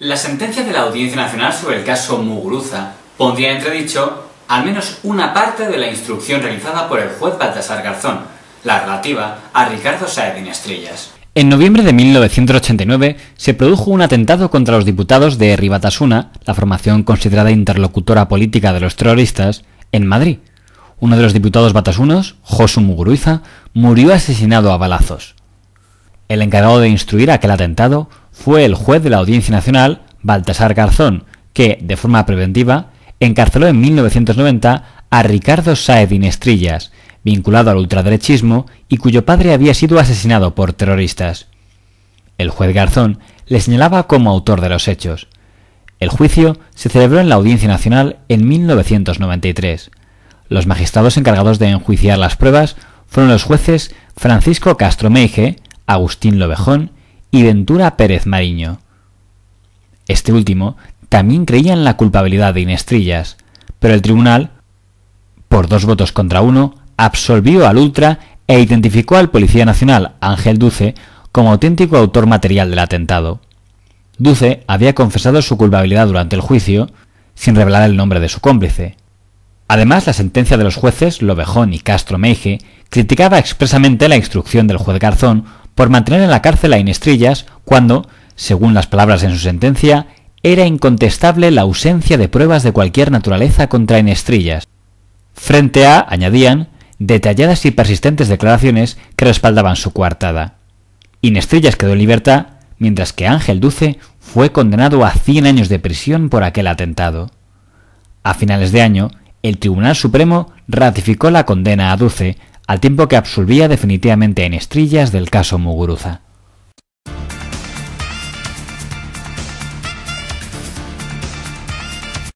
La sentencia de la Audiencia Nacional sobre el caso Muguruza pondría en entredicho al menos una parte de la instrucción realizada por el juez Baltasar Garzón, la relativa a Ricardo Saedín Estrellas. En noviembre de 1989 se produjo un atentado contra los diputados de Ribatasuna, la formación considerada interlocutora política de los terroristas, en Madrid. Uno de los diputados batasunos, Josu Muguruza, murió asesinado a balazos. El encargado de instruir aquel atentado fue el juez de la Audiencia Nacional, Baltasar Garzón, que, de forma preventiva, encarceló en 1990 a Ricardo Saez Inestrillas, vinculado al ultraderechismo y cuyo padre había sido asesinado por terroristas. El juez Garzón le señalaba como autor de los hechos. El juicio se celebró en la Audiencia Nacional en 1993. Los magistrados encargados de enjuiciar las pruebas fueron los jueces Francisco Castro Meije, Agustín Lobejón y Ventura Pérez Mariño. Este último también creía en la culpabilidad de Inestrillas, pero el tribunal, por dos votos contra uno, absolvió al Ultra e identificó al Policía Nacional Ángel Duce como auténtico autor material del atentado. Duce había confesado su culpabilidad durante el juicio, sin revelar el nombre de su cómplice. Además, la sentencia de los jueces Lobejón y Castro Meije criticaba expresamente la instrucción del juez Garzón por mantener en la cárcel a Inestrillas cuando, según las palabras en su sentencia, era incontestable la ausencia de pruebas de cualquier naturaleza contra Inestrillas, frente a, añadían, detalladas y persistentes declaraciones que respaldaban su coartada. Inestrillas quedó en libertad, mientras que Ángel Duce fue condenado a 100 años de prisión por aquel atentado. A finales de año, el Tribunal Supremo ratificó la condena a Duce, al tiempo que absolvía definitivamente a Inestrillas del caso Muguruza.